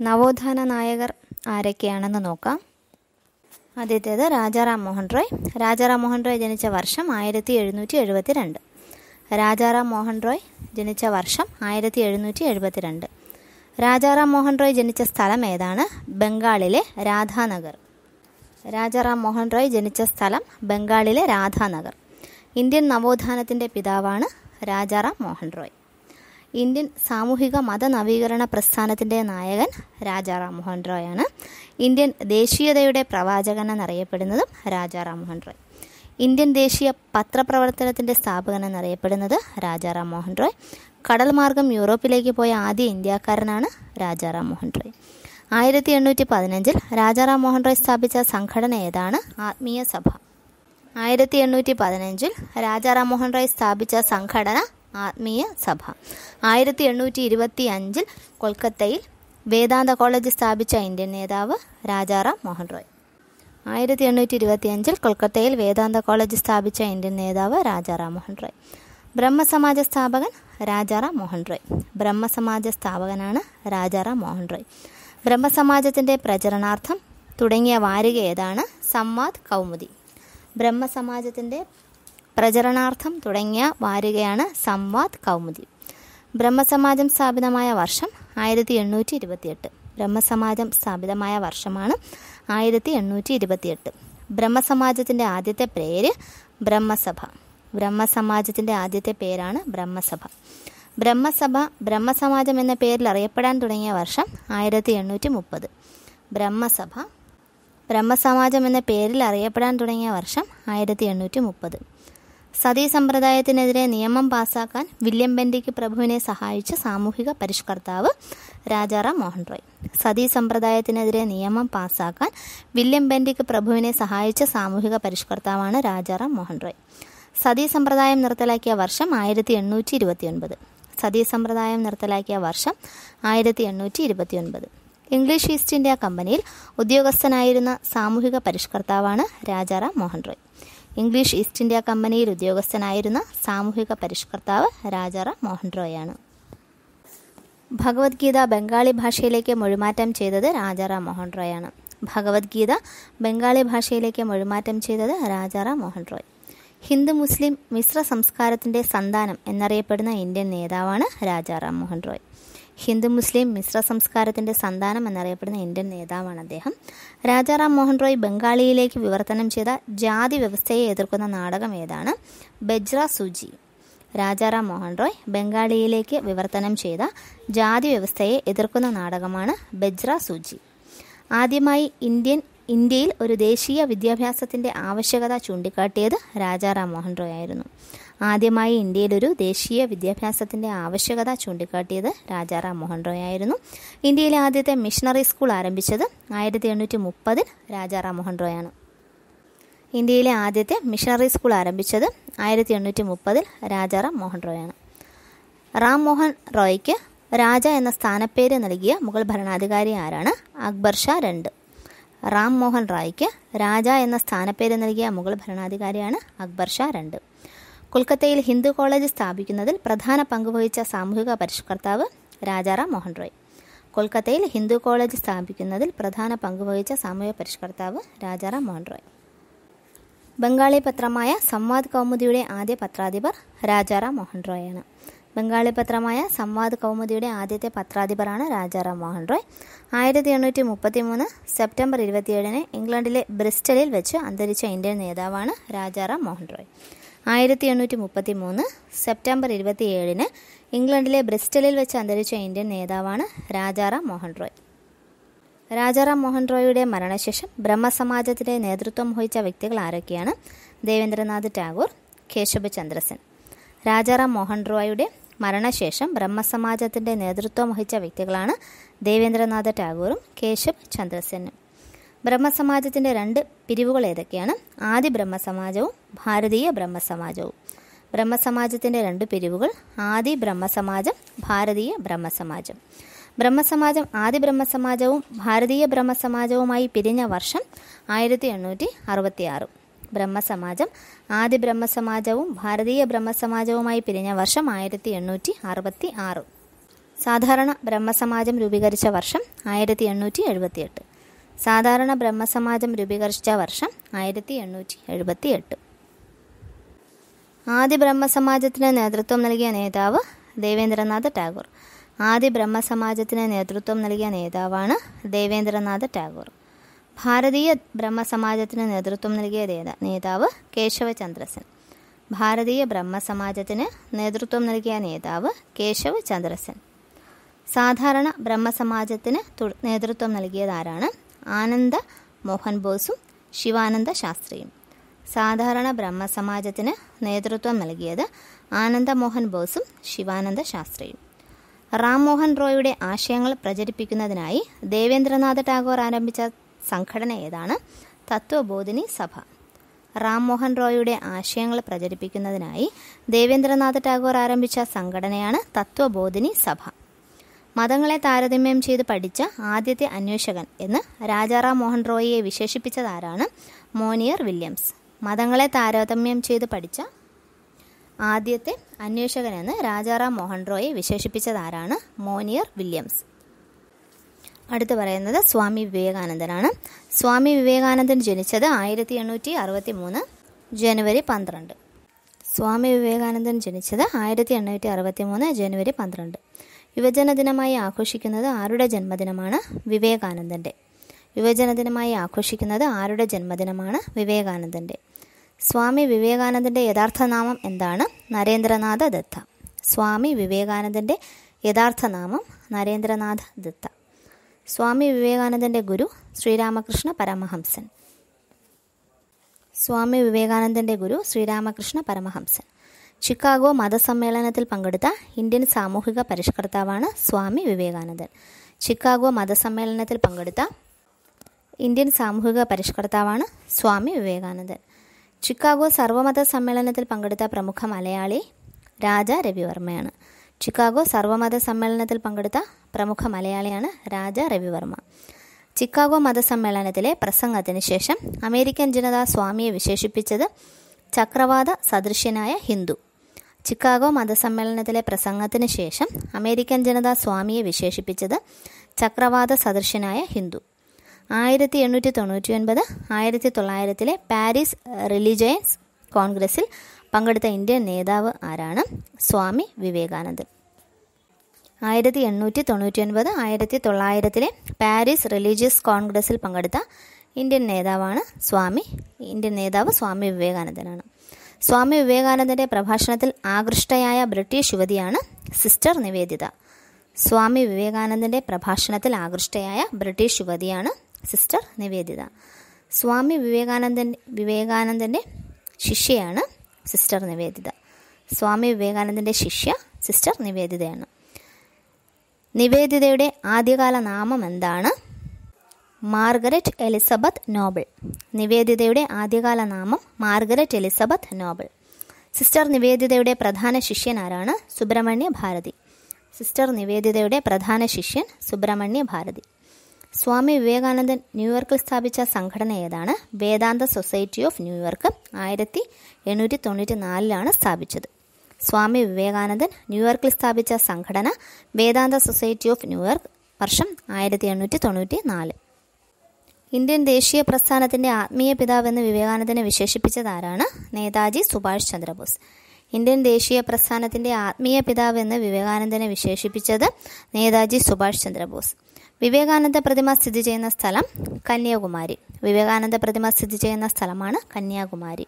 നവോത്ഥാന നായകർ ആരൊക്കെയാണെന്ന് നോക്കാം. ആദ്യത്തേത് രാജാറാം മോഹൻ റോയ്. രാജാറാം മോഹൻ റോയ് ജനിച്ച വർഷം ആയിരത്തി എഴുന്നൂറ്റി എഴുപത്തി രണ്ട് രാജാറാം മോഹൻ റോയ് ജനിച്ച വർഷം ആയിരത്തി എഴുന്നൂറ്റി എഴുപത്തി രണ്ട് രാജാറാം മോഹൻ റോയ് ജനിച്ച സ്ഥലം ഏതാണ്? ബംഗാളിലെ രാധാനഗർ. രാജാറാം മോഹൻ റോയ് ജനിച്ച സ്ഥലം ബംഗാളിലെ രാധാനഗർ. ഇന്ത്യൻ നവോത്ഥാനത്തിന്റെ പിതാവാണ് രാജാറാം മോഹൻ റോയ്. ഇന്ത്യൻ സാമൂഹിക മത നവീകരണ പ്രസ്ഥാനത്തിന്റെ നായകൻ രാജാറാം മോഹൻ റോയ് ആണ്. ഇന്ത്യൻ ദേശീയതയുടെ പ്രവാചകൻ എന്നറിയപ്പെടുന്നതും രാജാറാം മോഹൻ റോയ്. ഇന്ത്യൻ ദേശീയ പത്രപ്രവർത്തനത്തിന്റെ സ്ഥാപകൻ എന്നറിയപ്പെടുന്നത് രാജാറാം മോഹൻ റോയ്. കടൽ മാർഗം യൂറോപ്പിലേക്ക് പോയ ആദ്യ ഇന്ത്യക്കാരനാണ് രാജാറാം മോഹൻ റോയ്. ആയിരത്തി എണ്ണൂറ്റി പതിനഞ്ചിൽ രാജാറാം മോഹൻ റോയ് സ്ഥാപിച്ച സംഘടന ഏതാണ്? ആത്മീയ സഭ. ആയിരത്തി എണ്ണൂറ്റി പതിനഞ്ചിൽ രാജാറാം മോഹൻ റോയ് സ്ഥാപിച്ച സംഘടന ആത്മീയ സഭ. ആയിരത്തി എണ്ണൂറ്റി ഇരുപത്തി അഞ്ചിൽ കൊൽക്കത്തയിൽ വേദാന്ത കോളേജ് സ്ഥാപിച്ച ഇന്ത്യൻ നേതാവ് രാജാറാം മോഹൻ റോയ്. ആയിരത്തി എണ്ണൂറ്റി ഇരുപത്തി അഞ്ചിൽ കൊൽക്കത്തയിൽ വേദാന്ത കോളേജ് സ്ഥാപിച്ച ഇന്ത്യൻ നേതാവ് രാജാറാം മോഹൻ റോയ്. ബ്രഹ്മസമാജ സ്ഥാപകൻ രാജാറാം മോഹൻ റോയ്. ബ്രഹ്മസമാജ സ്ഥാപകനാണ് രാജാറാം മോഹൻ റോയ്. ബ്രഹ്മസമാജത്തിന്റെ പ്രചരണാർത്ഥം തുടങ്ങിയ വാരിക ഏതാണ്? സംവാദ് കൗമുദി. ബ്രഹ്മസമാജത്തിന്റെ പ്രചരണാർത്ഥം തുടങ്ങിയ വാരികയാണ് സംവാദ് കൗമുദി. ബ്രഹ്മസമാജം സ്ഥാപിതമായ വർഷം ആയിരത്തി എണ്ണൂറ്റി ഇരുപത്തിയെട്ട് ബ്രഹ്മസമാജം സ്ഥാപിതമായ വർഷമാണ് ആയിരത്തി എണ്ണൂറ്റി ഇരുപത്തിയെട്ട് ബ്രഹ്മസമാജത്തിന്റെ ആദ്യത്തെ പേര് ബ്രഹ്മസഭ. ബ്രഹ്മസമാജത്തിന്റെ ആദ്യത്തെ പേരാണ് ബ്രഹ്മസഭ. ബ്രഹ്മസഭ ബ്രഹ്മസമാജം എന്ന പേരിൽ അറിയപ്പെടാൻ തുടങ്ങിയ വർഷം ആയിരത്തി എണ്ണൂറ്റി മുപ്പത് ബ്രഹ്മസഭ ബ്രഹ്മസമാജം എന്ന പേരിൽ അറിയപ്പെടാൻ തുടങ്ങിയ വർഷം ആയിരത്തി എണ്ണൂറ്റി മുപ്പത് സതീ സമ്പ്രദായത്തിനെതിരെ നിയമം പാസാക്കാൻ വില്യം ബെൻഡിക്ക് പ്രഭുവിനെ സഹായിച്ച സാമൂഹിക പരിഷ്കർത്താവ് രാജാറാം മോഹൻ റോയ്. സതീ സമ്പ്രദായത്തിനെതിരെ നിയമം പാസാക്കാൻ വില്യം ബെൻഡിക്ക് പ്രഭുവിനെ സഹായിച്ച സാമൂഹിക പരിഷ്കർത്താവാണ് രാജാറാം മോഹൻ റോയ്. സതീ സമ്പ്രദായം നിർത്തലാക്കിയ വർഷം ആയിരത്തി എണ്ണൂറ്റി ഇരുപത്തിയൊൻപത് സതീ സമ്പ്രദായം നിർത്തലാക്കിയ വർഷം ആയിരത്തി എണ്ണൂറ്റി ഇരുപത്തിയൊൻപത് ഇംഗ്ലീഷ് ഈസ്റ്റ് ഇന്ത്യ കമ്പനിയിൽ ഉദ്യോഗസ്ഥനായിരുന്ന സാമൂഹിക പരിഷ്കർത്താവാണ് Rajaram Mohan Roy. English East India കമ്പനിയിൽ ഉദ്യോഗസ്ഥനായിരുന്ന സാമൂഹിക പരിഷ്കർത്താവ് രാജാറാം മോഹൻ റോയാണ്. ഭഗവത്ഗീത ബംഗാളി ഭാഷയിലേക്ക് മൊഴിമാറ്റം ചെയ്തത് രാജാറാം മോഹൻ റോയാണ്. ഭഗവത്ഗീത ബംഗാളി ഭാഷയിലേക്ക് മൊഴിമാറ്റം ചെയ്തത് രാജാറാം മോഹൻ റോയ്. ഹിന്ദു മുസ്ലിം മിശ്ര സംസ്കാരത്തിന്റെ സന്താനം എന്നറിയപ്പെടുന്ന ഇന്ത്യൻ നേതാവാണ് രാജാറാം മോഹൻ റോയ്. ഹിന്ദു മുസ്ലിം മിശ്ര സംസ്കാരത്തിന്റെ സന്താനം എന്നറിയപ്പെടുന്ന ഇന്ത്യൻ നേതാവാണ് അദ്ദേഹം. രാജാറാം മോഹൻ റോയ് ബംഗാളിയിലേക്ക് വിവർത്തനം ചെയ്ത ജാതി വ്യവസ്ഥയെ എതിർക്കുന്ന നാടകം ഏതാണ്? ബജ്ര സുജി രാജാറാം മോഹൻ റോയ് ബംഗാളിയിലേക്ക് വിവർത്തനം ചെയ്ത ജാതി വ്യവസ്ഥയെ എതിർക്കുന്ന നാടകമാണ് ബജ്ര സുജി ആദ്യമായി ഇന്ത്യൻ ഇന്ത്യയിൽ ഒരു ദേശീയ വിദ്യാഭ്യാസത്തിന്റെ ആവശ്യകത ചൂണ്ടിക്കാട്ടിയത് രാജാറാം മോഹൻ റോയ് ആയിരുന്നു. ആദ്യമായി ഇന്ത്യയിൽ ഒരു ദേശീയ വിദ്യാഭ്യാസത്തിന്റെ ആവശ്യകത ചൂണ്ടിക്കാട്ടിയത് രാജാറാം മോഹൻ റോയ് ആയിരുന്നു. ഇന്ത്യയിലെ ആദ്യത്തെ മിഷണറി സ്കൂൾ ആരംഭിച്ചത് ആയിരത്തി എണ്ണൂറ്റി മുപ്പതിൽ രാജാറാം മോഹൻ റോയ് ആണ്. ഇന്ത്യയിലെ ആദ്യത്തെ മിഷണറി സ്കൂൾ ആരംഭിച്ചത് ആയിരത്തി എണ്ണൂറ്റി മുപ്പതിൽ രാജാറാം മോഹൻ റോയ് ആണ്. റാം മോഹൻ റോയ്ക്ക് രാജ എന്ന സ്ഥാനപ്പേര് നൽകിയ മുഗൾ ഭരണാധികാരി ആരാണ്? അക്ബർ ഷാ രണ്ട്. റാം മോഹൻ റോയ്ക്ക് രാജ എന്ന സ്ഥാനപ്പേര് നൽകിയ മുഗൾ ഭരണാധികാരിയാണ് അക്ബർ ഷാ രണ്ട്. കൊൽക്കത്തയിൽ ഹിന്ദു കോളേജ് സ്ഥാപിക്കുന്നതിൽ പ്രധാന പങ്കുവഹിച്ച സാമൂഹിക പരിഷ്കർത്താവ് രാജാറാം മോഹൻ റോയ്. കൊൽക്കത്തയിൽ ഹിന്ദു കോളേജ് സ്ഥാപിക്കുന്നതിൽ പ്രധാന പങ്കുവഹിച്ച സാമൂഹിക പരിഷ്കർത്താവ് രാജാറാം മോഹൻ റോയ്. ബംഗാളി പത്രമായ സംവാദ് കൗമുദിയുടെ ആദ്യ പത്രാധിപർ രാജാറാം മോഹൻ റോയാണ് ബംഗാളി പത്രമായ സംവാദ് കൗമുദിയുടെ ആദ്യത്തെ പത്രാധിപരാണ് രാജാറാം മോഹൻ റോയ്. ആയിരത്തി എണ്ണൂറ്റി മുപ്പത്തി മൂന്ന് സെപ്റ്റംബർ ഇരുപത്തിയേഴിന് ഇംഗ്ലണ്ടിലെ ബ്രിസ്റ്റലിൽ വെച്ച് അന്തരിച്ച ഇന്ത്യൻ നേതാവാണ് രാജാറാം മോഹൻ റോയ്. ആയിരത്തി എണ്ണൂറ്റി മുപ്പത്തി മൂന്ന് സെപ്റ്റംബർ ഇരുപത്തിയേഴിന് ഇംഗ്ലണ്ടിലെ ബ്രിസ്റ്റലിൽ വെച്ച് അന്തരിച്ച ഇന്ത്യൻ നേതാവാണ് രാജാറാം മോഹൻ റോയ്. രാജാറാം മോഹൻ റോയിയുടെ മരണശേഷം ബ്രഹ്മസമാജത്തിന്റെ നേതൃത്വം വഹിച്ച വ്യക്തികൾ ആരൊക്കെയാണ്? ദേവേന്ദ്രനാഥ് ടാഗോർ കേശവ് ചന്ദ്രസൻ. രാജാറാം മോഹൻ റോയിയുടെ മരണശേഷം ബ്രഹ്മസമാജത്തിന്റെ നേതൃത്വം വഹിച്ച വ്യക്തികളാണ് ദേവേന്ദ്രനാഥ ടാഗോറും കേശവ് ചന്ദ്രസെനും ബ്രഹ്മസമാജത്തിന്റെ രണ്ട് പിരിവുകൾ ഏതൊക്കെയാണ്? ആദി ബ്രഹ്മസമാജവും ഭാരതീയ ബ്രഹ്മസമാജവും. ബ്രഹ്മസമാജത്തിന്റെ രണ്ട് പിരിവുകൾ ആദി ബ്രഹ്മസമാജം ഭാരതീയ ബ്രഹ്മസമാജം. ബ്രഹ്മസമാജം ആദി ബ്രഹ്മസമാജവും ഭാരതീയ ബ്രഹ്മസമാജവുമായി പിരിഞ്ഞ വർഷം ആയിരത്തി എണ്ണൂറ്റി അറുപത്തിയാറ് ബ്രഹ്മസമാജം ആദി ബ്രഹ്മസമാജവും ഭാരതീയ ബ്രഹ്മസമാജവുമായി പിരിഞ്ഞ വർഷം ആയിരത്തി എണ്ണൂറ്റി അറുപത്തി ആറ് സാധാരണ ബ്രഹ്മസമാജം രൂപീകരിച്ച വർഷം ആയിരത്തി എണ്ണൂറ്റി എഴുപത്തിയെട്ട് സാധാരണ ബ്രഹ്മസമാജം രൂപീകരിച്ച വർഷം ആയിരത്തി എണ്ണൂറ്റി എഴുപത്തി എട്ട് ആദ്യ ബ്രഹ്മസമാജത്തിന് നേതൃത്വം നൽകിയ നേതാവ് ദേവേന്ദ്രനാഥ് ടാഗോർ. ആദ്യ ബ്രഹ്മസമാജത്തിന് നേതൃത്വം നൽകിയ നേതാവാണ് ദേവേന്ദ്രനാഥ് ടാഗോർ. ഭാരതീയ ബ്രഹ്മസമാജത്തിന് നേതൃത്വം നൽകിയ നേതാ- നേതാവ് കേശവചന്ദ്രസൻ. ഭാരതീയ ബ്രഹ്മസമാജത്തിന് നേതൃത്വം നൽകിയ നേതാവ് കേശവ് ചന്ദ്രസൻ സാധാരണ ബ്രഹ്മസമാജത്തിന് നേതൃത്വം നൽകിയതാരാണ് ആനന്ദ മോഹൻ ബോസും ശിവാനന്ദ ശാസ്ത്രിയും. സാധാരണ ബ്രഹ്മസമാജത്തിന് നേതൃത്വം നൽകിയത് ആനന്ദ മോഹൻ ബോസും ശിവാനന്ദ ശാസ്ത്രിയും. റാം മോഹൻ റോയുടെ ആശയങ്ങൾ പ്രചരിപ്പിക്കുന്നതിനായി ദേവേന്ദ്രനാഥ ടാഗോർ ആരംഭിച്ച സംഘടന ഏതാണ്? തത്വബോധിനി സഭ. റാം മോഹൻ റോയുടെ ആശയങ്ങൾ പ്രചരിപ്പിക്കുന്നതിനായി ദേവേന്ദ്രനാഥ ടാഗോർ ആരംഭിച്ച സംഘടനയാണ് തത്വബോധിനി സഭ. മതങ്ങളെ താരതമ്യം ചെയ്ത് പഠിച്ച ആദ്യത്തെ അന്വേഷകൻ എന്ന് രാജാറാം മോഹൻ റോയിയെ വിശേഷിപ്പിച്ചതാരാണ് മോനിയർ വില്യംസ്. മതങ്ങളെ താരതമ്യം ചെയ്ത് പഠിച്ച ആദ്യത്തെ അന്വേഷകൻ എന്ന് രാജാറാം മോഹൻ റോയെ വിശേഷിപ്പിച്ചതാരാണ് മോനിയർ വില്യംസ്. അടുത്ത് പറയുന്നത് സ്വാമി വിവേകാനന്ദനാണ്. സ്വാമി വിവേകാനന്ദൻ ജനിച്ചത് ആയിരത്തി എണ്ണൂറ്റി അറുപത്തി മൂന്ന് ജനുവരി പന്ത്രണ്ട്. സ്വാമി വിവേകാനന്ദൻ ജനിച്ചത് ആയിരത്തി എണ്ണൂറ്റി അറുപത്തി മൂന്ന് ജനുവരി പന്ത്രണ്ട്. യുവജന ദിനമായി ആഘോഷിക്കുന്നത് ആരുടെ ജന്മദിനമാണ്? വിവേകാനന്ദന്റെ യുവജന ദിനമായി ആഘോഷിക്കുന്നത് ആരുടെ ജന്മദിനമാണ്? വിവേകാനന്ദന്റെ സ്വാമി വിവേകാനന്ദന്റെ യഥാർത്ഥ നാമം എന്താണ്? നരേന്ദ്രനാഥ ദത്ത. സ്വാമി വിവേകാനന്ദന്റെ യഥാർത്ഥ നാമം നരേന്ദ്രനാഥ ദത്ത. സ്വാമി വിവേകാനന്ദന്റെ ഗുരു ശ്രീരാമകൃഷ്ണ പരമഹംസൻ. സ്വാമി വിവേകാനന്ദന്റെ ഗുരു ശ്രീരാമകൃഷ്ണ പരമഹംസൻ. ചിക്കാഗോ മതസമ്മേളനത്തിൽ പങ്കെടുത്ത ഇന്ത്യൻ സാമൂഹിക പരിഷ്കർത്താവാണ് സ്വാമി വിവേകാനന്ദൻ. ചിക്കാഗോ മതസമ്മേളനത്തിൽ പങ്കെടുത്ത ഇന്ത്യൻ സാമൂഹിക പരിഷ്കർത്താവാണ് സ്വാമി വിവേകാനന്ദൻ. ചിക്കാഗോ സർവമത സമ്മേളനത്തിൽ പങ്കെടുത്ത പ്രമുഖ മലയാളി രാജ രവിവർമ്മയാണ്. ചിക്കാഗോ സർവമത സമ്മേളനത്തിൽ പങ്കെടുത്ത പ്രമുഖ മലയാളിയാണ് രാജ രവിവർമ്മ. ചിക്കാഗോ മതസമ്മേളനത്തിലെ പ്രസംഗത്തിന് ശേഷം അമേരിക്കൻ ജനത സ്വാമിയെ വിശേഷിപ്പിച്ചത് ചക്രവാത സദൃശ്യനായ ഹിന്ദു. ചിക്കാഗോ മതസമ്മേളനത്തിലെ പ്രസംഗത്തിന് ശേഷം അമേരിക്കൻ ജനത സ്വാമിയെ വിശേഷിപ്പിച്ചത് ചക്രവാത സദൃശനായ ഹിന്ദു. ആയിരത്തി എണ്ണൂറ്റി തൊണ്ണൂറ്റി ഒൻപത് ആയിരത്തി തൊള്ളായിരത്തിലെ പാരീസ് റിലിജയൻസ് കോൺഗ്രസിൽ പങ്കെടുത്ത ഇന്ത്യൻ നേതാവ് ആരാണ്? സ്വാമി വിവേകാനന്ദൻ. ആയിരത്തി എണ്ണൂറ്റി തൊണ്ണൂറ്റി ഒൻപത് ആയിരത്തി തൊള്ളായിരത്തിലെ പാരീസ് റിലീജിയസ് കോൺഗ്രസിൽ പങ്കെടുത്ത ഇന്ത്യൻ നേതാവാണ് സ്വാമി. ഇന്ത്യൻ നേതാവ് സ്വാമി വിവേകാനന്ദനാണ്. സ്വാമി വിവേകാനന്ദന്റെ പ്രഭാഷണത്തിൽ ആകൃഷ്ടയായ ബ്രിട്ടീഷ് യുവതിയാണ് സിസ്റ്റർ നിവേദിത. സ്വാമി വിവേകാനന്ദന്റെ പ്രഭാഷണത്തിൽ ആകൃഷ്ടയായ ബ്രിട്ടീഷ് യുവതിയാണ് സിസ്റ്റർ നിവേദിത. സ്വാമി വിവേകാനന്ദൻ വിവേകാനന്ദന്റെ ശിഷ്യയാണ് സിസ്റ്റർ നിവേദിത. സ്വാമി വിവേകാനന്ദന്റെ ശിഷ്യ സിസ്റ്റർ നിവേദിതയാണ്. നിവേദിതയുടെ ആദ്യകാല നാമം എന്താണ്? Margaret Elizabeth Noble. നിവേദിതയുടെ ആദ്യകാല നാമം മാർഗരറ്റ് എലിസബത്ത് നോബിൾ. സിസ്റ്റർ നിവേദിതയുടെ പ്രധാന ശിഷ്യൻ ആരാണ്? സുബ്രഹ്മണ്യ ഭാരതി. സിസ്റ്റർ നിവേദിതയുടെ പ്രധാന ശിഷ്യൻ സുബ്രഹ്മണ്യ ഭാരതി. സ്വാമി വിവേകാനന്ദൻ ന്യൂയോർക്കിൽ സ്ഥാപിച്ച സംഘടന ഏതാണ്? വേദാന്ത സൊസൈറ്റി ഓഫ് ന്യൂയോർക്ക് ആയിരത്തി എണ്ണൂറ്റി തൊണ്ണൂറ്റി നാലിലാണ് സ്ഥാപിച്ചത്. സ്വാമി വിവേകാനന്ദൻ ന്യൂയോർക്കിൽ സ്ഥാപിച്ച സംഘടന വേദാന്ത സൊസൈറ്റി ഓഫ് ന്യൂയോർക്ക് വർഷം ആയിരത്തി എണ്ണൂറ്റി തൊണ്ണൂറ്റി നാല് ഇന്ത്യൻ ദേശീയ പ്രസ്ഥാനത്തിന്റെ ആത്മീയ പിതാവെന്ന് വിവേകാനന്ദനെ വിശേഷിപ്പിച്ചത് ആരാണ് നേതാജി സുഭാഷ് ചന്ദ്രബോസ്. ഇന്ത്യൻ ദേശീയ പ്രസ്ഥാനത്തിന്റെ ആത്മീയ പിതാവെന്ന് വിവേകാനന്ദനെ വിശേഷിപ്പിച്ചത് നേതാജി സുഭാഷ് ചന്ദ്രബോസ്. വിവേകാനന്ദ പ്രതിമ സ്ഥിതി ചെയ്യുന്ന സ്ഥലം കന്യാകുമാരി. വിവേകാനന്ദ പ്രതിമ സ്ഥിതി ചെയ്യുന്ന സ്ഥലമാണ് Kanyakumari.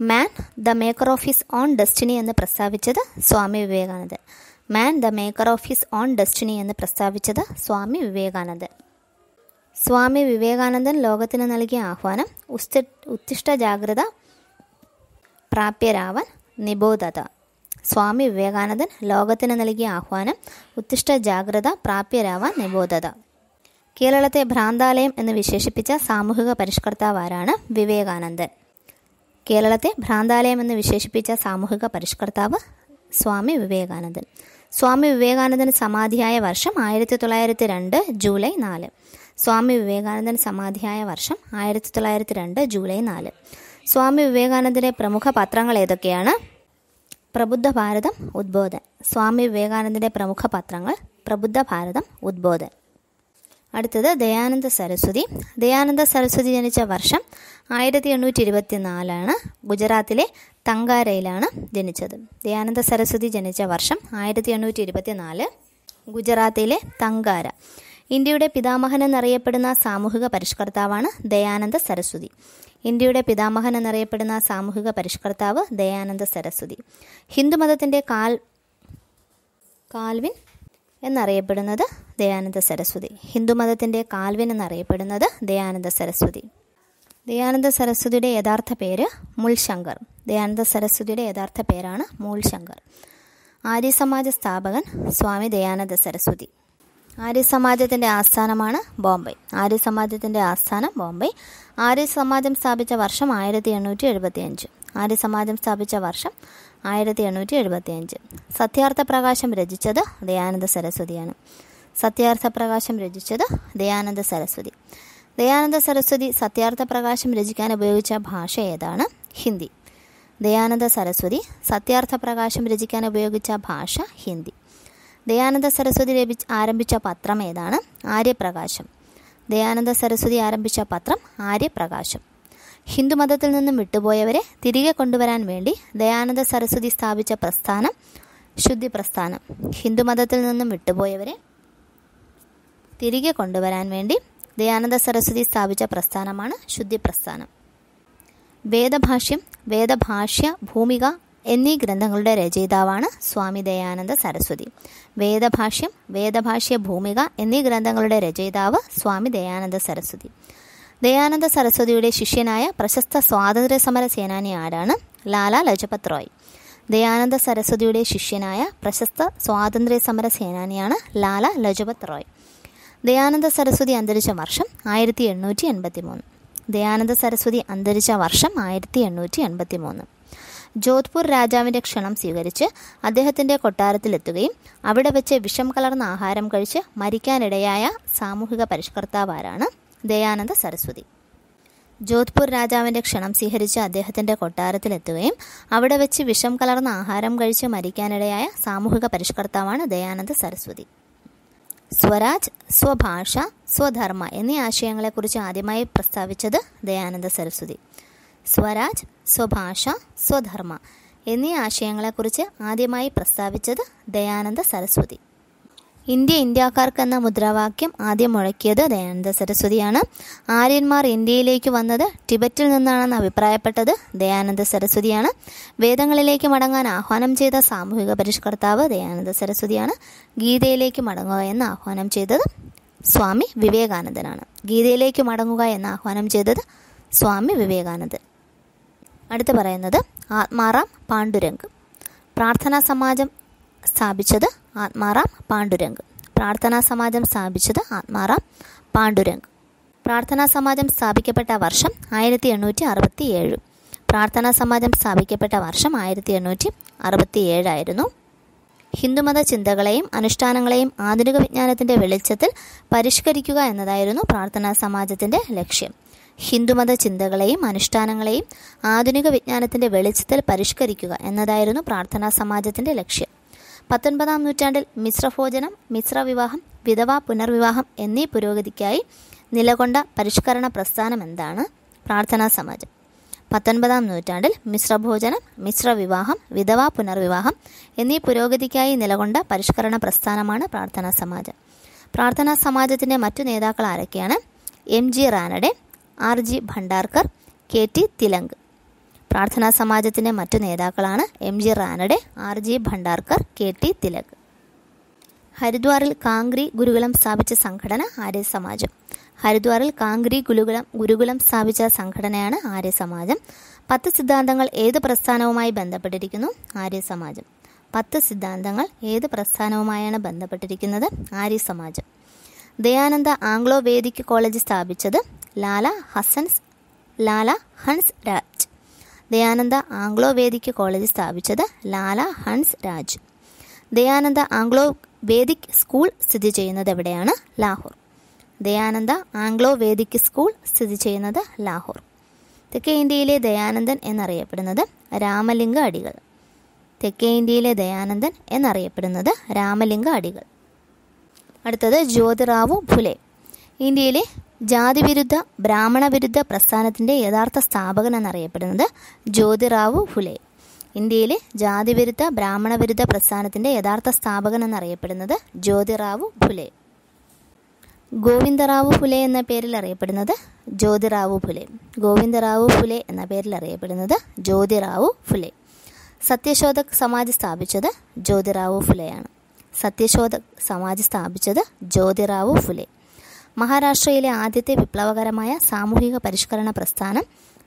Man the maker of his own destiny എന്ന് പ്രസ്താവിച്ചത് Swami Vivekanandan. Man the maker of his own destiny എന്ന് പ്രസ്താവിച്ചത് സ്വാമി വിവേകാനന്ദൻ. സ്വാമി വിവേകാനന്ദൻ ലോകത്തിന് നൽകിയ ആഹ്വാനം ഉസ്തി ഉത്തിഷ്ട ജാഗ്രത പ്രാപ്യരാവാൻ നിബോധത. സ്വാമി വിവേകാനന്ദൻ ലോകത്തിന് നൽകിയ ആഹ്വാനം ഉത്തിഷ്ട ജാഗ്രത പ്രാപ്യരാവാൻ നിബോധത. കേരളത്തെ ഭ്രാന്താലയം എന്ന് വിശേഷിപ്പിച്ച സാമൂഹിക പരിഷ്കർത്താവ് ആരാണ്? വിവേകാനന്ദൻ. കേരളത്തെ ഭ്രാന്താലയം എന്ന് വിശേഷിപ്പിച്ച സാമൂഹിക പരിഷ്കർത്താവ് സ്വാമി വിവേകാനന്ദൻ. സ്വാമി വിവേകാനന്ദൻ സമാധിയായ വർഷം ആയിരത്തി തൊള്ളായിരത്തി രണ്ട് ജൂലൈ നാല്. സ്വാമി വിവേകാനന്ദൻ സമാധിയായ വർഷം ആയിരത്തി തൊള്ളായിരത്തി രണ്ട് ജൂലൈ നാല്. സ്വാമി വിവേകാനന്ദന്റെ പ്രമുഖ പത്രങ്ങൾ ഏതൊക്കെയാണ്? പ്രബുദ്ധ ഭാരതം ഉദ്ബോധൻ. സ്വാമി വിവേകാനന്ദന്റെ പ്രമുഖ പത്രങ്ങൾ പ്രബുദ്ധ ഭാരതം ഉദ്ബോധൻ. അടുത്തത് ദയാനന്ദ സരസ്വതി. ദയാനന്ദ സരസ്വതി ജനിച്ച വർഷം ആയിരത്തി എണ്ണൂറ്റി ഇരുപത്തി നാലാണ് ഗുജറാത്തിലെ തങ്കാരയിലാണ് ജനിച്ചത്. ദയാനന്ദ സരസ്വതി ജനിച്ച വർഷം ആയിരത്തി എണ്ണൂറ്റി ഇരുപത്തി നാല് ഗുജറാത്തിലെ തങ്കാര. ഇന്ത്യയുടെ പിതാമഹൻ എന്നറിയപ്പെടുന്ന സാമൂഹിക പരിഷ്കർത്താവാണ് ദയാനന്ദ സരസ്വതി. ഇന്ത്യയുടെ പിതാമഹൻ എന്നറിയപ്പെടുന്ന സാമൂഹിക പരിഷ്കർത്താവ് ദയാനന്ദ സരസ്വതി. ഹിന്ദുമതത്തിന്റെ കാൽ കാൽവിൻ എന്നറിയപ്പെടുന്നത് ദയാനന്ദ സരസ്വതി. ഹിന്ദുമതത്തിന്റെ കാൽവിൻ എന്നറിയപ്പെടുന്നത് ദയാനന്ദ സരസ്വതി. ദയാനന്ദ സരസ്വതിയുടെ യഥാർത്ഥ പേര് മുൾശങ്കർ ദയാനന്ദ സരസ്വതിയുടെ യഥാർത്ഥ പേരാണ് മൂൾശങ്കർ ആര്യസമാജ സ്ഥാപകൻ സ്വാമി ദയാനന്ദ സരസ്വതി. ആര്യസമാജത്തിന്റെ ആസ്ഥാനമാണ് ബോംബെ. ആര്യ സമാജത്തിന്റെ ആസ്ഥാനം ബോംബെ. ആര്യ സമാജം സ്ഥാപിച്ച വർഷം ആയിരത്തി എണ്ണൂറ്റി എഴുപത്തി അഞ്ച് ആര്യ സമാജം സ്ഥാപിച്ച വർഷം ആയിരത്തി എണ്ണൂറ്റി എഴുപത്തി അഞ്ച് സത്യാർത്ഥ പ്രകാശം രചിച്ചത് ദയാനന്ദ സരസ്വതിയാണ്. സത്യാർത്ഥ പ്രകാശം രചിച്ചത് ദയാനന്ദ സരസ്വതി. ദയാനന്ദ സരസ്വതി സത്യാർത്ഥ പ്രകാശം രചിക്കാൻ ഉപയോഗിച്ച ഭാഷ ഏതാണ്? ഹിന്ദി. ദയാനന്ദ സരസ്വതി സത്യാർത്ഥ പ്രകാശം രചിക്കാൻ ഉപയോഗിച്ച ഭാഷ ഹിന്ദി. ദയാനന്ദ സരസ്വതി ലഭിച്ച ആരംഭിച്ച പത്രം ഏതാണ്? ആര്യപ്രകാശം. ദയാനന്ദ സരസ്വതി ആരംഭിച്ച പത്രം ആര്യപ്രകാശം. ഹിന്ദുമതത്തിൽ നിന്നും വിട്ടുപോയവരെ തിരികെ കൊണ്ടുവരാൻ വേണ്ടി ദയാനന്ദ സരസ്വതി സ്ഥാപിച്ച പ്രസ്ഥാനം ശുദ്ധി പ്രസ്ഥാനം. ഹിന്ദുമതത്തിൽ നിന്നും വിട്ടുപോയവരെ തിരികെ കൊണ്ടുവരാൻ വേണ്ടി ദയാനന്ദ സരസ്വതി സ്ഥാപിച്ച പ്രസ്ഥാനമാണ് ശുദ്ധി പ്രസ്ഥാനം. വേദഭാഷ്യം വേദഭാഷ്യ ഭൂമിക എന്നീ ഗ്രന്ഥങ്ങളുടെ രചയിതാവാണ് സ്വാമി ദയാനന്ദ സരസ്വതി. വേദഭാഷ്യം വേദഭാഷ്യ ഭൂമിക എന്നീ ഗ്രന്ഥങ്ങളുടെ രചയിതാവ് സ്വാമി ദയാനന്ദ സരസ്വതി. ദയാനന്ദ സരസ്വതിയുടെ ശിഷ്യനായ പ്രശസ്ത സ്വാതന്ത്ര്യ സമര സേനാനി ആരാണ്? ലാല ലജപത് റോയ്. ദയാനന്ദ സരസ്വതിയുടെ ശിഷ്യനായ പ്രശസ്ത സ്വാതന്ത്ര്യ സമര സേനാനിയാണ് ലാല ലജപത് റോയ്. ദയാനന്ദ സരസ്വതി അന്തരിച്ച വർഷം ആയിരത്തി എണ്ണൂറ്റി എൺപത്തി മൂന്ന് ദയാനന്ദ സരസ്വതി അന്തരിച്ച വർഷം ആയിരത്തി എണ്ണൂറ്റി എൺപത്തി മൂന്ന് ജോധ്പൂർ രാജാവിന്റെ ക്ഷണം സ്വീകരിച്ച് അദ്ദേഹത്തിന്റെ കൊട്ടാരത്തിലെത്തുകയും അവിടെ വെച്ച് വിഷം കലർന്ന ആഹാരം കഴിച്ച് മരിക്കാനിടയായ സാമൂഹിക പരിഷ്കർത്താവാരാണ് ദയാനന്ദ സരസ്വതി. ജോധ്പൂർ രാജാവിന്റെ ക്ഷണം സ്വീകരിച്ച് അദ്ദേഹത്തിന്റെ കൊട്ടാരത്തിലെത്തുകയും അവിടെ വെച്ച് വിഷം കലർന്ന ആഹാരം കഴിച്ച് മരിക്കാനിടയായ സാമൂഹിക പരിഷ്കർത്താവാണ് ദയാനന്ദ സരസ്വതി. സ്വരാജ് സ്വഭാഷ സ്വധർമ്മ എന്നീ ആശയങ്ങളെക്കുറിച്ച് ആദ്യമായി പ്രസ്താവിച്ചത് ദയാനന്ദ സരസ്വതി. സ്വരാജ് സ്വഭാഷ സ്വധർമ്മ എന്നീ ആശയങ്ങളെക്കുറിച്ച് ആദ്യമായി പ്രസ്താവിച്ചത് ദയാനന്ദ സരസ്വതി. ഇന്ത്യ ഇന്ത്യക്കാർക്ക് എന്ന മുദ്രാവാക്യം ആദ്യം മുഴക്കിയത് ദയാനന്ദ സരസ്വതിയാണ്. ആര്യന്മാർ ഇന്ത്യയിലേക്ക് വന്നത് ടിബറ്റിൽ നിന്നാണെന്ന് അഭിപ്രായപ്പെട്ടത് ദയാനന്ദ സരസ്വതിയാണ്. വേദങ്ങളിലേക്ക് മടങ്ങാൻ ആഹ്വാനം ചെയ്ത സാമൂഹിക പരിഷ്കർത്താവ് ദയാനന്ദ സരസ്വതിയാണ്. ഗീതയിലേക്ക് മടങ്ങുക എന്ന് ആഹ്വാനം ചെയ്തത് സ്വാമി വിവേകാനന്ദനാണ്. ഗീതയിലേക്ക് മടങ്ങുക എന്ന് ആഹ്വാനം ചെയ്തത് സ്വാമി വിവേകാനന്ദൻ. അടുത്ത് പറയുന്നത് ആത്മാറാം പാണ്ഡുരംഗ്. പ്രാർത്ഥനാ സമാജം സ്ഥാപിച്ചത് ആത്മാറാം പാണ്ഡുരംഗ്. പ്രാർത്ഥനാ സമാജം സ്ഥാപിച്ചത് ആത്മാറാം പാണ്ഡുരംഗ്. പ്രാർത്ഥനാ സമാജം സ്ഥാപിക്കപ്പെട്ട വർഷം ആയിരത്തി എണ്ണൂറ്റി അറുപത്തി ഏഴ് പ്രാർത്ഥനാ സമാജം സ്ഥാപിക്കപ്പെട്ട വർഷം ആയിരത്തി എണ്ണൂറ്റി അറുപത്തി ഏഴായിരുന്നു ഹിന്ദുമത ചിന്തകളെയും അനുഷ്ഠാനങ്ങളെയും ആധുനിക വിജ്ഞാനത്തിന്റെ വെളിച്ചത്തിൽ പരിഷ്കരിക്കുക എന്നതായിരുന്നു പ്രാർത്ഥനാ സമാജത്തിന്റെ ലക്ഷ്യം. ഹിന്ദുമത ചിന്തകളെയും അനുഷ്ഠാനങ്ങളെയും ആധുനിക വിജ്ഞാനത്തിന്റെ വെളിച്ചത്തിൽ പരിഷ്കരിക്കുക എന്നതായിരുന്നു പ്രാർത്ഥനാ സമാജത്തിന്റെ ലക്ഷ്യം. പത്തൊൻപതാം നൂറ്റാണ്ടിൽ മിശ്രഭോജനം മിശ്രവിവാഹം വിധവാ പുനർവിവാഹം എന്നീ പുരോഗതിക്കായി നിലകൊണ്ട പരിഷ്കരണ പ്രസ്ഥാനം എന്താണ്? പ്രാർത്ഥനാ സമാജം. പത്തൊൻപതാം നൂറ്റാണ്ടിൽ മിശ്രഭോജനം മിശ്രവിവാഹം വിധവാ പുനർവിവാഹം എന്നീ പുരോഗതിക്കായി നിലകൊണ്ട പരിഷ്കരണ പ്രസ്ഥാനമാണ് പ്രാർത്ഥനാ സമാജം. പ്രാർത്ഥനാ സമാജത്തിന്റെ മറ്റു നേതാക്കൾ ആരൊക്കെയാണ്? M G Ranade R G Bhandarkar K T Tilak. പ്രാർത്ഥനാ സമാജത്തിന്റെ മറ്റു നേതാക്കളാണ് M G Ranade R G Bhandarkar K T Tilak. ഹരിദ്വാറിൽ Kangri ഗുരുകുലം സ്ഥാപിച്ച സംഘടന ആര്യ സമാജം. ഹരിദ്വാറിൽ കാങ്ക്രി ഗുരുകുലം ഗുരുകുലം സ്ഥാപിച്ച സംഘടനയാണ് ആര്യ സമാജം. പത്ത് സിദ്ധാന്തങ്ങൾ ഏത് പ്രസ്ഥാനവുമായി ബന്ധപ്പെട്ടിരിക്കുന്നു? ആര്യ സമാജം. പത്ത് സിദ്ധാന്തങ്ങൾ ഏത് പ്രസ്ഥാനവുമായാണ് ബന്ധപ്പെട്ടിരിക്കുന്നത്? Arya Samajam. Dayananda Anglo Vedic college സ്ഥാപിച്ചത് Lala Hasan's Lala Hans Raj. Dayananda Anglo Vedic college സ്ഥാപിച്ചത് Lala Hans Raj. Dayananda Anglo Vedic school സ്ഥിതി ചെയ്യുന്നത് എവിടെയാണ്? Lahore. Dayananda Anglo Vedic school സ്ഥിതി ചെയ്യുന്നത് ലാഹോർ. തെക്കേ ഇന്ത്യയിലെ ദയാനന്ദൻ എന്നറിയപ്പെടുന്നത് രാമലിംഗ അടികൾ. തെക്കേ ഇന്ത്യയിലെ ദയാനന്ദൻ എന്നറിയപ്പെടുന്നത് രാമലിംഗ അടികൾ. അടുത്തത് ജ്യോതിറാവു ഫുലെ. ഇന്ത്യയിലെ ജാതിവിരുദ്ധ ബ്രാഹ്മണ വിരുദ്ധ പ്രസ്ഥാനത്തിന്റെ യഥാർത്ഥ സ്ഥാപകൻ എന്നറിയപ്പെടുന്നത് ജ്യോതിറാവു ഫുലെ. ഇന്ത്യയിലെ ജാതിവിരുദ്ധ ബ്രാഹ്മണ വിരുദ്ധ പ്രസ്ഥാനത്തിന്റെ യഥാർത്ഥ സ്ഥാപകൻ എന്നറിയപ്പെടുന്നത് ജ്യോതിറാവു ഫുലെ. ഗോവിന്ദറാവു ഫുലെ എന്ന പേരിൽ അറിയപ്പെടുന്നത് ജ്യോതിറാവു ഫുലെ. ഗോവിന്ദറാവു ഫുലെ എന്ന പേരിൽ അറിയപ്പെടുന്നത് ജ്യോതിറാവു ഫുലെ. സത്യശോധക് സമാജ് സ്ഥാപിച്ചത് ജ്യോതിറാവു ഫുലെയാണ്. സത്യശോധക് സമാജ് സ്ഥാപിച്ചത് ജ്യോതിറാവു ഫുലെ. മഹാരാഷ്ട്രയിലെ ആദ്യത്തെ വിപ്ലവകരമായ സാമൂഹിക പരിഷ്കരണ പ്രസ്ഥാനം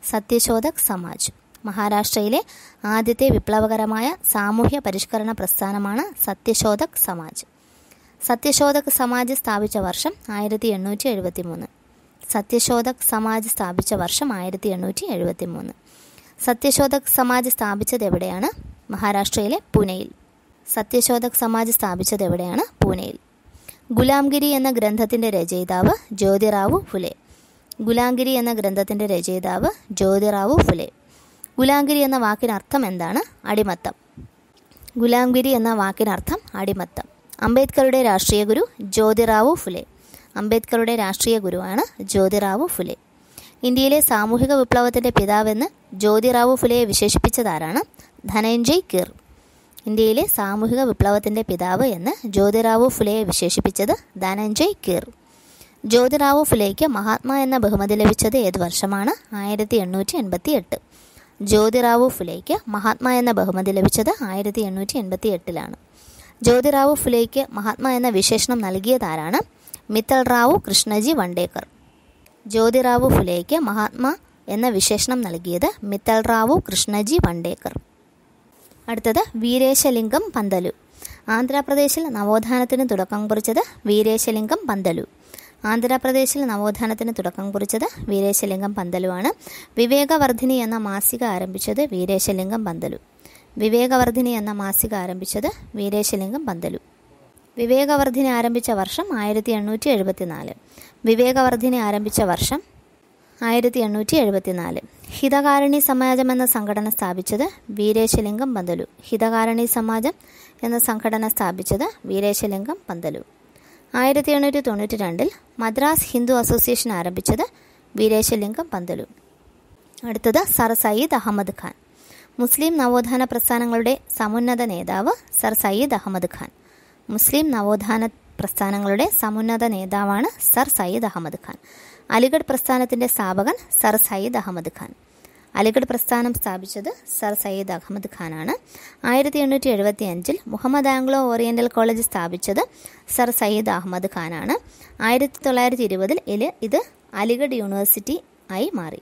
സത്യശോധക് സമാജ്. മഹാരാഷ്ട്രയിലെ ആദ്യത്തെ വിപ്ലവകരമായ സാമൂഹ്യ പരിഷ്കരണ പ്രസ്ഥാനമാണ് സത്യശോധക് സമാജ്. സത്യശോധക് സമാജ് സ്ഥാപിച്ച വർഷം ആയിരത്തി എണ്ണൂറ്റി എഴുപത്തി മൂന്ന് സത്യശോധക് സമാജ് സ്ഥാപിച്ച വർഷം ആയിരത്തി എണ്ണൂറ്റി എഴുപത്തി മൂന്ന് സത്യശോധക് സമാജ് സ്ഥാപിച്ചത് എവിടെയാണ്? മഹാരാഷ്ട്രയിലെ പൂനെയിൽ. സത്യശോധക് സമാജ് സ്ഥാപിച്ചത് എവിടെയാണ്? പൂനെയിൽ. ഗുലാംഗിരി എന്ന ഗ്രന്ഥത്തിന്റെ രചയിതാവ് ജ്യോതിറാവു ഫുലെ. ഗുലാംഗിരി എന്ന ഗ്രന്ഥത്തിന്റെ രചയിതാവ് ജ്യോതിറാവു ഫുലെ. ഗുലാംഗിരി എന്ന വാക്കിനർത്ഥം എന്താണ്? അടിമത്തം. ഗുലാംഗിരി എന്ന വാക്കിനർത്ഥം അടിമത്തം. അംബേദ്കറുടെ രാഷ്ട്രീയ ഗുരു ജ്യോതിറാവു ഫുലെ. അംബേദ്കറുടെ രാഷ്ട്രീയ ഗുരുവാണ് ജ്യോതിറാവു ഫുലെ. ഇന്ത്യയിലെ സാമൂഹിക വിപ്ലവത്തിന്റെ പിതാവെന്ന് ജ്യോതിറാവു ഫുലെയെ വിശേഷിപ്പിച്ചതാരാണ്? ധനഞ്ജയ് കിർ. ഇന്ത്യയിലെ സാമൂഹിക വിപ്ലവത്തിന്റെ പിതാവ് എന്ന് ജ്യോതിറാവു ഫുലെയെ വിശേഷിപ്പിച്ചത് ധനഞ്ജയ് കീർ ജ്യോതിറാവു ഫുലെയ്ക്ക് മഹാത്മാ എന്ന ബഹുമതി ലഭിച്ചത് ഏത് വർഷമാണ്? ആയിരത്തി എണ്ണൂറ്റി എൺപത്തി എട്ട് ജ്യോതിറാവു ഫുലെയ്ക്ക് മഹാത്മാ എന്ന ബഹുമതി ലഭിച്ചത് ആയിരത്തി എണ്ണൂറ്റി എൺപത്തി എട്ടിലാണ് ജ്യോതിറാവു ഫുലെയ്ക്ക് മഹാത്മാ എന്ന വിശേഷണം നൽകിയതാരാണ് മിത്തൽ റാവു കൃഷ്ണജി വണ്ടേക്കർ. ജ്യോതിറാവു ഫുലെയ്ക്ക് മഹാത്മാ എന്ന വിശേഷണം നൽകിയത് മിത്തൽ റാവു കൃഷ്ണജി വണ്ടേക്കർ. അടുത്തത് വീരേശലിംഗം പന്തലു. ആന്ധ്രാപ്രദേശിൽ നവോത്ഥാനത്തിന് തുടക്കം കുറിച്ചത് വീരേശലിംഗം പന്തലു. ആന്ധ്രാപ്രദേശിൽ നവോത്ഥാനത്തിന് തുടക്കം കുറിച്ചത് വീരേശലിംഗം പന്തലുവാണ് വിവേകവർദ്ധിനി എന്ന മാസിക ആരംഭിച്ചത് വീരേശലിംഗം പന്തലു. വിവേകവർദ്ധിനി എന്ന മാസിക ആരംഭിച്ചത് വീരേശലിംഗം പന്തലു. വിവേകവർദ്ധിനി ആരംഭിച്ച വർഷം ആയിരത്തി എണ്ണൂറ്റി എഴുപത്തിനാല്. വിവേകവർദ്ധിനി ആരംഭിച്ച വർഷം ആയിരത്തി എണ്ണൂറ്റി എഴുപത്തിനാല് ഹിതകാരണി സമാജം എന്ന സംഘടന സ്ഥാപിച്ചത് വീരേശലിംഗം പന്തലു. ഹിതകാരണി സമാജം എന്ന സംഘടന സ്ഥാപിച്ചത് വീരേശലിംഗം പന്തലു. ആയിരത്തി എണ്ണൂറ്റി തൊണ്ണൂറ്റി രണ്ടിൽ മദ്രാസ് ഹിന്ദു അസോസിയേഷൻ ആരംഭിച്ചത് വീരേശലിംഗം പന്തലു. അടുത്തത് സർ സയ്യിദ് അഹമ്മദ് ഖാൻ. മുസ്ലിം നവോത്ഥാന പ്രസ്ഥാനങ്ങളുടെ സമുന്നത നേതാവ് സർ സയ്യിദ് അഹമ്മദ് ഖാൻ. മുസ്ലിം നവോത്ഥാന പ്രസ്ഥാനങ്ങളുടെ സമുന്നത നേതാവാണ് സർ സയ്യിദ് അഹമ്മദ് ഖാൻ. അലിഗഡ് പ്രസ്ഥാനത്തിന്റെ സ്ഥാപകൻ സർ സയ്യിദ് അഹമ്മദ് ഖാൻ. അലിഗഡ് പ്രസ്ഥാനം സ്ഥാപിച്ചത് സർ സയ്യിദ് അഹമ്മദ് ഖാനാണ്. ആയിരത്തി എണ്ണൂറ്റി എഴുപത്തി അഞ്ചിൽ മുഹമ്മദ് ആംഗ്ലോ ഓറിയന്റൽ കോളേജ് സ്ഥാപിച്ചത് സർ സയ്യിദ് അഹമ്മദ് ഖാനാണ്. ആയിരത്തി തൊള്ളായിരത്തി ഇരുപതിൽ ഇത് അലിഗഡ് യൂണിവേഴ്സിറ്റി ആയി മാറി.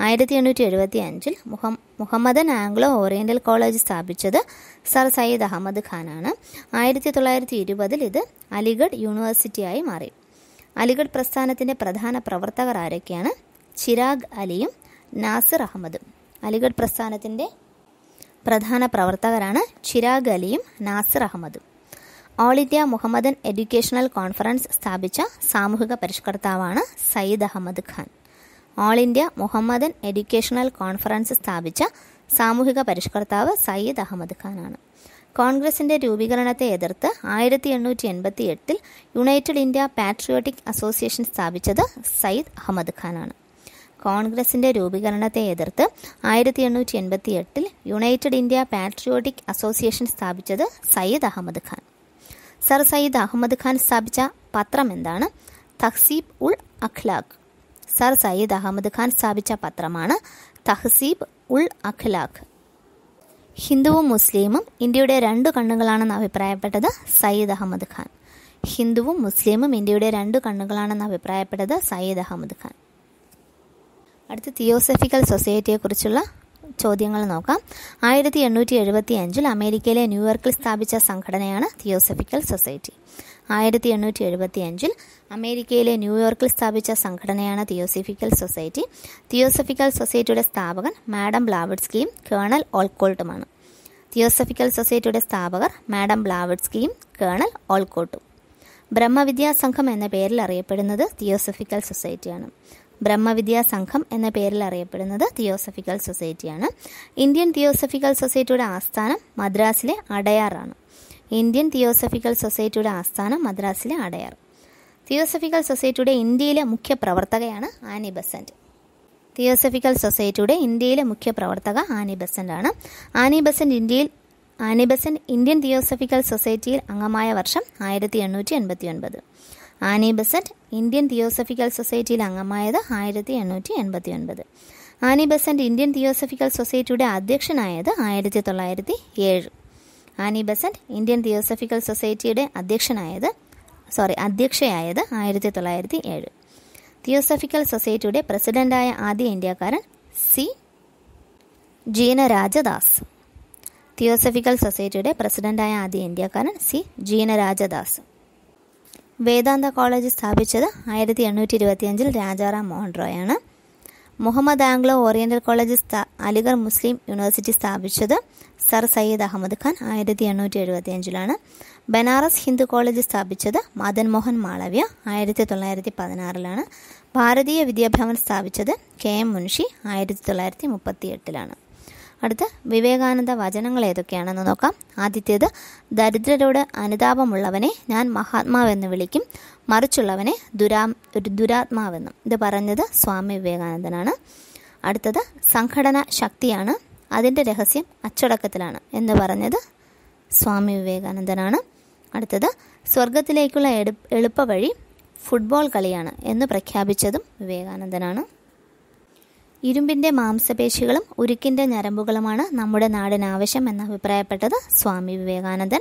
ആയിരത്തി എണ്ണൂറ്റി എഴുപത്തി അഞ്ചിൽ മുഹം മുഹമ്മദൻ ആംഗ്ലോ ഓറിയന്റൽ കോളേജ് സ്ഥാപിച്ചത് സർ സയ്യിദ് അഹമ്മദ് ഖാനാണ്. ആയിരത്തി തൊള്ളായിരത്തി ഇരുപതിൽ ഇത് അലിഗഡ് യൂണിവേഴ്സിറ്റി ആയി മാറി. അലിഗഡ് പ്രസ്ഥാനത്തിന്റെ പ്രധാന പ്രവർത്തകർ ആരൊക്കെയാണ്? ചിരാഗ് അലിയും നാസിർ അഹമ്മദും. അലിഗഡ് പ്രസ്ഥാനത്തിന്റെ പ്രധാന പ്രവർത്തകരാണ് ചിരാഗ് അലിയും Nasir അഹമ്മദും. All India Muhammadan educational conference സ്ഥാപിച്ച സാമൂഹിക പരിഷ്കർത്താവാണ് Syed Ahmed Khan. All India Muhammadan educational conference സ്ഥാപിച്ച സാമൂഹിക പരിഷ്കർത്താവ് സയ്യിദ് അഹമ്മദ് ഖാനാണ്. കോൺഗ്രസിന്റെ രൂപീകരണത്തെ എതിർത്ത് ആയിരത്തി എണ്ണൂറ്റി എൺപത്തി എട്ടിൽ യുണൈറ്റഡ് ഇന്ത്യ പാട്രിയോട്ടിക് അസോസിയേഷൻ സ്ഥാപിച്ചത് സയ്യിദ് അഹമ്മദ് ഖാനാണ് കോൺഗ്രസിന്റെ രൂപീകരണത്തെ എതിർത്ത് ആയിരത്തി എണ്ണൂറ്റി എൺപത്തി എട്ടിൽ യുണൈറ്റഡ് ഇന്ത്യ പാട്രിയോട്ടിക് അസോസിയേഷൻ സ്ഥാപിച്ചത് സയ്യിദ് അഹമ്മദ് ഖാൻ. സർ സയ്യിദ് അഹമ്മദ് ഖാൻ സ്ഥാപിച്ച പത്രം എന്താണ്? തഹ്സീബ് ഉൾ അഖ്ലാഖ്. സർ സയ്യിദ് അഹമ്മദ് ഖാൻ സ്ഥാപിച്ച പത്രമാണ് തഹ്സീബ് ഉൾ അഖ്ലാഖ്. ഹിന്ദുവും മുസ്ലിമും ഇന്ത്യയുടെ രണ്ടു കണ്ണുകളാണെന്ന് അഭിപ്രായപ്പെട്ടത് സയ്യിദ് അഹമ്മദ് ഖാൻ. ഹിന്ദുവും മുസ്ലിമും ഇന്ത്യയുടെ രണ്ടു കണ്ണുകളാണെന്ന് അഭിപ്രായപ്പെട്ടത് സയ്യിദ് അഹമ്മദ് ഖാൻ. അടുത്ത തിയോസഫിക്കൽ സൊസൈറ്റിയെക്കുറിച്ചുള്ള ചോദ്യങ്ങൾ നോക്കാം. ആയിരത്തി എണ്ണൂറ്റി എഴുപത്തി അഞ്ചിൽ അമേരിക്കയിലെ ന്യൂയോർക്കിൽ സ്ഥാപിച്ച സംഘടനയാണ് തിയോസഫിക്കൽ സൊസൈറ്റി. ആയിരത്തി എണ്ണൂറ്റി എഴുപത്തി അഞ്ചിൽ അമേരിക്കയിലെ ന്യൂയോർക്കിൽ സ്ഥാപിച്ച സംഘടനയാണ് തിയോസഫിക്കൽ സൊസൈറ്റി. തിയോസഫിക്കൽ സൊസൈറ്റിയുടെ സ്ഥാപകൻ മാഡം ബ്ലാവിഡ്സ്കിയും കേണൽ ഓൾക്കോൾട്ടുമാണ് തിയോസഫിക്കൽ സൊസൈറ്റിയുടെ സ്ഥാപകർ മാഡം ബ്ലാവിഡ്സ്കിയും കേണൽ ഓൾക്കോട്ടും. ബ്രഹ്മവിദ്യാ സംഘം എന്ന പേരിൽ അറിയപ്പെടുന്നത് തിയോസഫിക്കൽ സൊസൈറ്റിയാണ്. ബ്രഹ്മവിദ്യാ സംഘം എന്ന പേരിൽ അറിയപ്പെടുന്നത് തിയോസഫിക്കൽ സൊസൈറ്റിയാണ്. ഇന്ത്യൻ തിയോസഫിക്കൽ സൊസൈറ്റിയുടെ ആസ്ഥാനം മദ്രാസിലെ അടയാറാണ്. ഇന്ത്യൻ തിയോസഫിക്കൽ സൊസൈറ്റിയുടെ ആസ്ഥാനം മദ്രാസിലെ അടയാർ. തിയോസഫിക്കൽ സൊസൈറ്റിയുടെ ഇന്ത്യയിലെ മുഖ്യ പ്രവർത്തകയാണ് ആനി ബസന്റ്. തിയോസഫിക്കൽ സൊസൈറ്റിയുടെ ഇന്ത്യയിലെ മുഖ്യ പ്രവർത്തക ആനി ബസന്റ് ആണ്. ആനി ബസന്റ് ഇന്ത്യയിൽ ആനി ബസന്റ് ഇന്ത്യൻ തിയോസഫിക്കൽ സൊസൈറ്റിയിൽ അംഗമായ വർഷം ആയിരത്തി എണ്ണൂറ്റി എൺപത്തി ഒൻപത് ആനി ബസന്റ് ഇന്ത്യൻ തിയോസഫിക്കൽ സൊസൈറ്റിയിൽ അംഗമായത് ആയിരത്തി എണ്ണൂറ്റി എൺപത്തി ഒൻപത് ആനി ബസന്റ് ഇന്ത്യൻ തിയോസഫിക്കൽ സൊസൈറ്റിയുടെ അധ്യക്ഷനായത് ആയിരത്തി തൊള്ളായിരത്തി ഏഴ് ആനി ബസന്റ് ഇന്ത്യൻ തിയോസഫിക്കൽ സൊസൈറ്റിയുടെ അധ്യക്ഷനായത് സോറി അധ്യക്ഷയായത് ആയിരത്തി തൊള്ളായിരത്തി ഏഴ് തിയോസഫിക്കൽ സൊസൈറ്റിയുടെ പ്രസിഡന്റായ ആദ്യ ഇന്ത്യക്കാരൻ സി. ജീനരാജദാസ്. തിയോസഫിക്കൽ സൊസൈറ്റിയുടെ പ്രസിഡന്റായ ആദ്യ ഇന്ത്യക്കാരൻ സി. ജീനരാജദാസ്. വേദാന്ത കോളേജ് സ്ഥാപിച്ചത് ആയിരത്തി എണ്ണൂറ്റി ഇരുപത്തിയഞ്ചിൽ Rajaram Mohan റോയാണ് Muhammad Anglo Oriental college Aligarh Muslim university സ്ഥാപിച്ചത് സർ സയ്യിദ് അഹമ്മദ് ഖാൻ ആയിരത്തി എണ്ണൂറ്റി എഴുപത്തി അഞ്ചിലാണ് ബനാറസ് ഹിന്ദു കോളേജ് സ്ഥാപിച്ചത് മദൻ മോഹൻ മാളവ്യ ആയിരത്തി തൊള്ളായിരത്തി പതിനാറിലാണ് ഭാരതീയ വിദ്യാഭവൻ സ്ഥാപിച്ചത് കെ എം മുൻഷി ആയിരത്തി തൊള്ളായിരത്തി മുപ്പത്തി എട്ടിലാണ് അടുത്ത് വിവേകാനന്ദ വചനങ്ങൾ ഏതൊക്കെയാണെന്ന് നോക്കാം. ആദ്യത്തേത് ദരിദ്രരോട് അനുതാപമുള്ളവനെ ഞാൻ മഹാത്മാവെന്ന് വിളിക്കും. മറിച്ചുള്ളവനെ ദുരാ ഒരു ദുരാത്മാവെന്നും. ഇത് പറഞ്ഞത് സ്വാമി വിവേകാനന്ദനാണ്. അടുത്തത് സംഘടന ശക്തിയാണ്. അതിന്റെ രഹസ്യം അച്ചടക്കത്തിലാണ് എന്ന് പറഞ്ഞത് സ്വാമി വിവേകാനന്ദനാണ്. അടുത്തത് സ്വർഗത്തിലേക്കുള്ള എളുപ്പ വഴി ഫുട്ബോൾ കളിയാണ് എന്ന് പ്രഖ്യാപിച്ചതും വിവേകാനന്ദനാണ്. ഇരുമ്പിന്റെ മാംസപേശികളും ഉരുക്കിന്റെ ഞരമ്പുകളുമാണ് നമ്മുടെ നാടിന് ആവശ്യം എന്ന് അഭിപ്രായപ്പെട്ടത് സ്വാമി വിവേകാനന്ദൻ.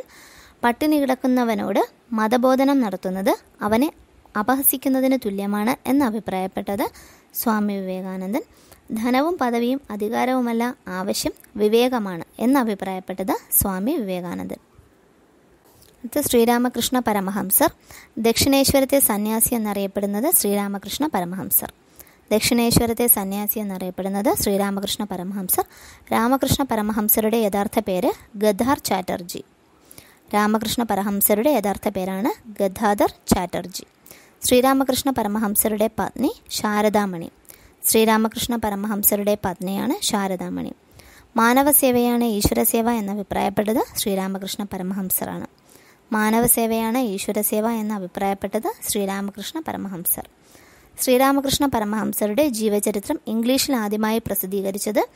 പട്ടിണി കിടക്കുന്നവനോട് മതബോധനം നടത്തുന്നത് അവനെ അപഹസിക്കുന്നതിന് തുല്യമാണ് എന്ന് അഭിപ്രായപ്പെട്ടത് സ്വാമി വിവേകാനന്ദൻ. ധനവും പദവിയും അധികാരവുമല്ല ആവശ്യം വിവേകമാണ് എന്ന് അഭിപ്രായപ്പെട്ടത് സ്വാമി വിവേകാനന്ദൻ. അടുത്ത ശ്രീരാമകൃഷ്ണ പരമഹംസർ. ദക്ഷിണേശ്വരത്തെ സന്യാസി എന്നറിയപ്പെടുന്നത് ശ്രീരാമകൃഷ്ണ പരമഹംസർ. ദക്ഷിണേശ്വരത്തെ സന്യാസി എന്നറിയപ്പെടുന്നത് ശ്രീരാമകൃഷ്ണ പരമഹംസർ. രാമകൃഷ്ണ പരമഹംസരുടെ യഥാർത്ഥ പേര് ഗദാർ ചാറ്റർജി. രാമകൃഷ്ണ പരമഹംസരുടെ യഥാർത്ഥ പേരാണ് ഗദാധർ ചാറ്റർജി. ശ്രീരാമകൃഷ്ണ പരമഹംസരുടെ പത്നി ശാരദാമണി. ശ്രീരാമകൃഷ്ണ പരമഹംസരുടെ പത്നിയാണ് ശാരദാമണി. മാനവസേവയാണ് ഈശ്വരസേവ എന്ന് അഭിപ്രായപ്പെട്ടത് ശ്രീരാമകൃഷ്ണ പരമഹംസറാണ്. മാനവസേവയാണ് ഈശ്വരസേവ എന്ന് അഭിപ്രായപ്പെട്ടത് ശ്രീരാമകൃഷ്ണ പരമഹംസർ. ശ്രീരാമകൃഷ്ണ പരമഹംസരുടെ ജീവചരിത്രം ഇംഗ്ലീഷിൽ ആദ്യമായി പ്രസിദ്ധീകരിച്ചത്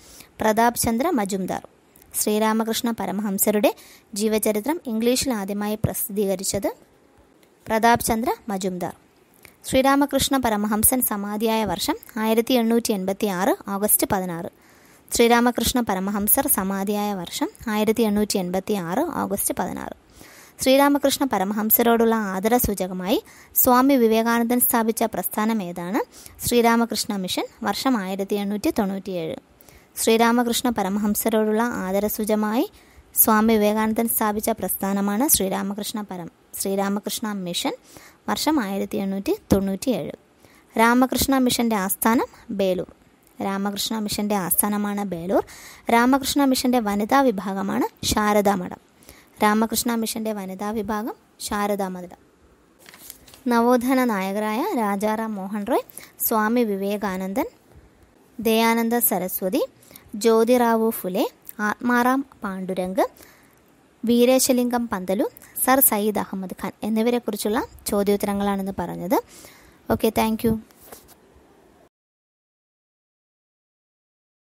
പ്രതാപ് ചന്ദ്ര മജുംദാർ. ശ്രീരാമകൃഷ്ണ പരമഹംസരുടെ ജീവചരിത്രം ഇംഗ്ലീഷിൽ ആദ്യമായി പ്രസിദ്ധീകരിച്ചത് പ്രതാപ് ചന്ദ്ര മജുംദാർ. ശ്രീരാമകൃഷ്ണ പരമഹംസൻ സമാധിയായ വർഷം ആയിരത്തി എണ്ണൂറ്റി എൺപത്തി ആറ് ഓഗസ്റ്റ് പതിനാറ്. ശ്രീരാമകൃഷ്ണ പരമഹംസർ സമാധിയായ വർഷം ആയിരത്തി എണ്ണൂറ്റി എൺപത്തി ആറ് ഓഗസ്റ്റ് പതിനാറ്. ശ്രീരാമകൃഷ്ണ പരമഹംസരോടുള്ള ആദര സൂചകമായി സ്വാമി വിവേകാനന്ദൻ സ്ഥാപിച്ച പ്രസ്ഥാനം ഏതാണ്? ശ്രീരാമകൃഷ്ണ മിഷൻ വർഷം ആയിരത്തി എണ്ണൂറ്റി തൊണ്ണൂറ്റിയേഴ് ശ്രീരാമകൃഷ്ണ പരമഹംസരോടുള്ള ആദരസൂചമായി സ്വാമി വിവേകാനന്ദൻ സ്ഥാപിച്ച പ്രസ്ഥാനമാണ് ശ്രീരാമകൃഷ്ണ പരം ശ്രീരാമകൃഷ്ണ മിഷൻ വർഷം ആയിരത്തി എണ്ണൂറ്റി തൊണ്ണൂറ്റിയേഴ് രാമകൃഷ്ണ മിഷന്റെ ആസ്ഥാനം ബേലൂർ. രാമകൃഷ്ണ മിഷന്റെ ആസ്ഥാനമാണ് ബേലൂർ. രാമകൃഷ്ണ മിഷന്റെ വനിതാ വിഭാഗമാണ് ശാരദാ മഠം. രാമകൃഷ്ണ മിഷന്റെ വനിതാ വിഭാഗം ശാരദാ മഠം. നവോത്ഥാന നായകരായ രാജാറാം മോഹൻ റോയ് സ്വാമി വിവേകാനന്ദൻ ദയാനന്ദ സരസ്വതി ജ്യോതിറാവു ഫുലെ ആത്മാറാം പാണ്ഡുരംഗ് വീരേശലിംഗം പന്തലു സർ സയ്യിദ് അഹമ്മദ് ഖാൻ എന്നിവരെക്കുറിച്ചുള്ള ചോദ്യോത്തരങ്ങളാണെന്ന് പറഞ്ഞത്. Okay thank